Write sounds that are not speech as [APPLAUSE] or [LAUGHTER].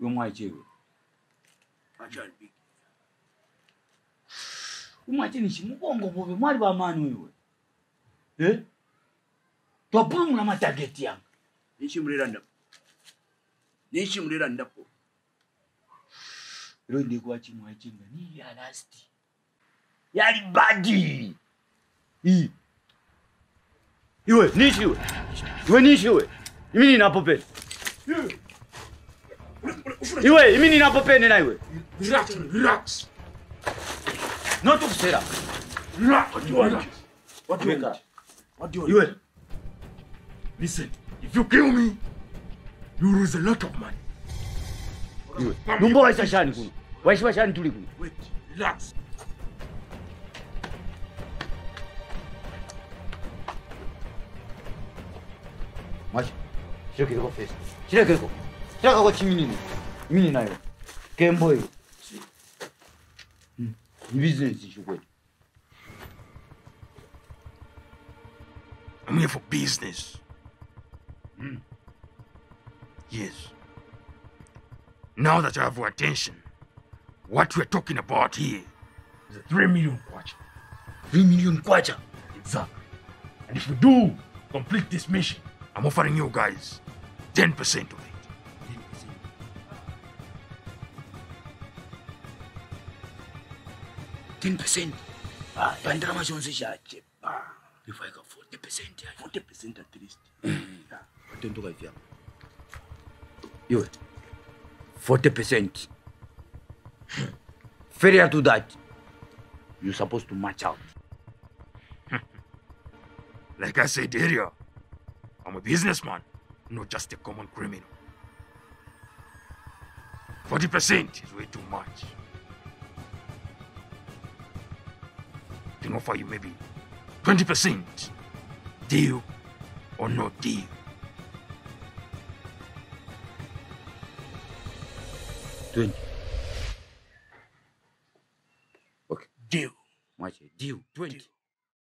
umwachie umwachini chimukongo vove mwali vamani wewe. Eh? twapangula matageti yangu. Nichimulira ndapo. Nichimulira ndapo. Ilo ndikuwa chimwa chinga ni ya lasti yali badi ii iwe nishi iwe. Nishiwe imi ninapopenda iwe imi ninapopene na iwe. Relax, relax. notukusera. Iwe. Listen if you kill me you lose a lot of money. Iwe. Numbo waisha kuno waishi washani tuli kuno wait relax. Macho, shiro kiriko fesi. Shiro kiriko. Shiro. Chirekeko. Chirekako chiminini. Imini nayo. Kembo hiyo. Ni business chukwe. I'm here for business. Hmm. Yes. Now that I have your attention, what we're talking about here is a three million kwacha. 3 million kwacha. Exactly. And if we do complete this mission, I'm offering you guys 10% of it. 10%. Ah, bandira machonse chache. If I got 40%. 40% at least. Watentoka hivi hapa. Iwe. 40%. Failure to that. You're supposed to match out. [LAUGHS] Like I said earlier, I'm a businessman, not just a common criminal. 40% is way too much. Can offer you maybe 20%. Deal or no deal. Twenty. Okay. Deal. Mwache. Deal. 20.